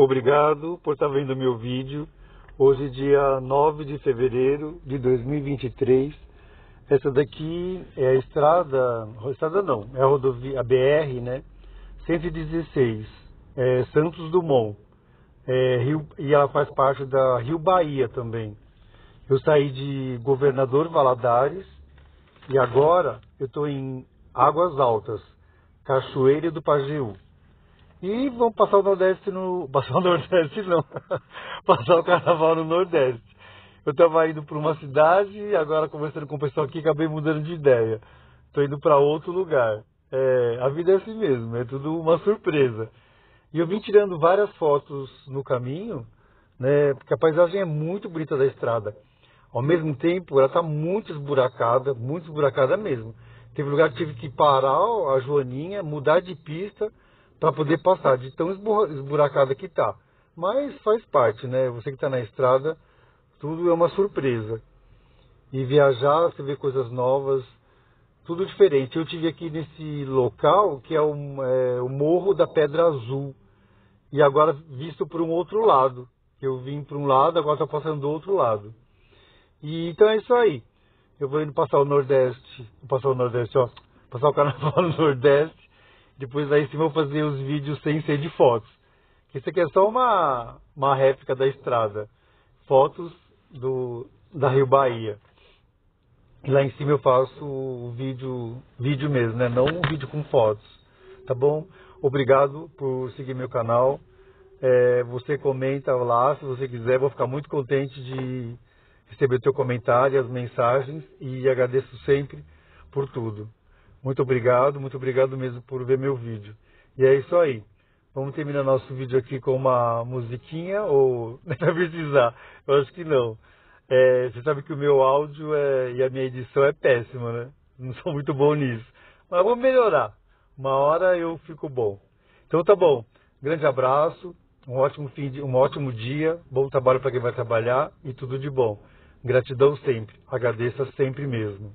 Obrigado por estar vendo meu vídeo. Hoje, dia 9 de fevereiro de 2023. Essa daqui é a estrada, estrada não, é a rodovia, a BR, né? 116, é Santos Dumont. É, Rio, e ela faz parte da Rio Bahia também. Eu saí de Governador Valadares e agora eu estou em Águas Altas, Cachoeira do Pajeú. E vamos passar o Nordeste no. Passar o Nordeste não. passar o carnaval no Nordeste. Eu estava indo para uma cidade agora conversando com o pessoal aqui acabei mudando de ideia. Estou indo para outro lugar. É, a vida é assim mesmo, é tudo uma surpresa. E eu vim tirando várias fotos no caminho, né? Porque a paisagem é muito bonita da estrada. Ao mesmo tempo, ela está muito esburacada, muito esburacada mesmo. Teve lugar que tive que parar a Joaninha, mudar de pista para poder passar, de tão esburacada que está. Mas faz parte, né? Você que está na estrada, tudo é uma surpresa. E viajar, você vê coisas novas, tudo diferente. Eu tive aqui nesse local que é, é o Morro da Pedra Azul. E agora visto por um outro lado. Eu vim para um lado, agora estou passando do outro lado. E então é isso aí. Eu vou indo passar o Nordeste, passar o Nordeste, ó, passar o Carnaval no Nordeste. Depois aí sim vou fazer os vídeos sem ser de fotos. Isso aqui é só uma, uma réplica da estrada. Fotos do, da Rio Bahia. E lá em cima eu faço o vídeo, vídeo mesmo, né? Não um vídeo com fotos. Tá bom? Obrigado por seguir meu canal. É, você comenta lá, se você quiser, vou ficar muito contente de receber o teu comentário, as mensagens e agradeço sempre por tudo. Muito obrigado, muito obrigado mesmo por ver meu vídeo. E é isso aí. Vamos terminar nosso vídeo aqui com uma musiquinha ou não precisar? Eu acho que não. É, você sabe que o meu áudio é, e a minha edição é péssima, né? Não sou muito bom nisso. Mas vou melhorar. Uma hora eu fico bom. Então tá bom. Grande abraço, um ótimo fim de, um ótimo dia, bom trabalho para quem vai trabalhar e tudo de bom. Gratidão sempre. Agradeça sempre mesmo.